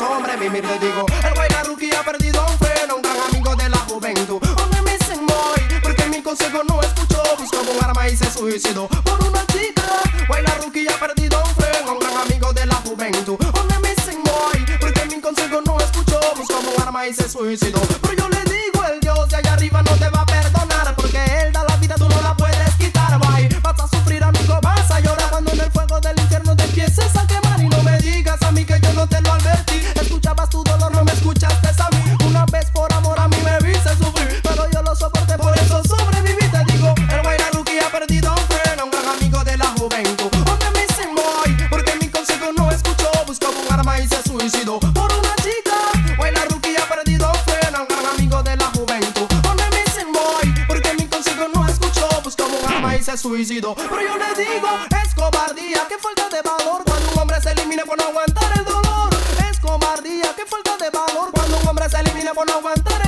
hombre, vivir te digo. El guayna consejo no escuchó. Buscó un arma y se suicidó por una chica. Guayna rookie ha perdido un freno, un gran amigo de la juventud. Me dicen voy, porque mi consejo no escuchó. Buscó un arma y se suicidó. Pero yo le digo, el Dios de allá arriba no te va a perdonar, y por una chica. Guayna Rookie ha perdido freno, un gran amigo de la juventud. Donde me dicen voy, porque mi consejo no escuchó. Buscó un arma y se suicidó. Pero yo le digo, es cobardía, que falta de valor cuando un hombre se elimina por no aguantar el dolor. Es cobardía, que falta de valor cuando un hombre se elimina por no aguantar